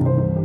you.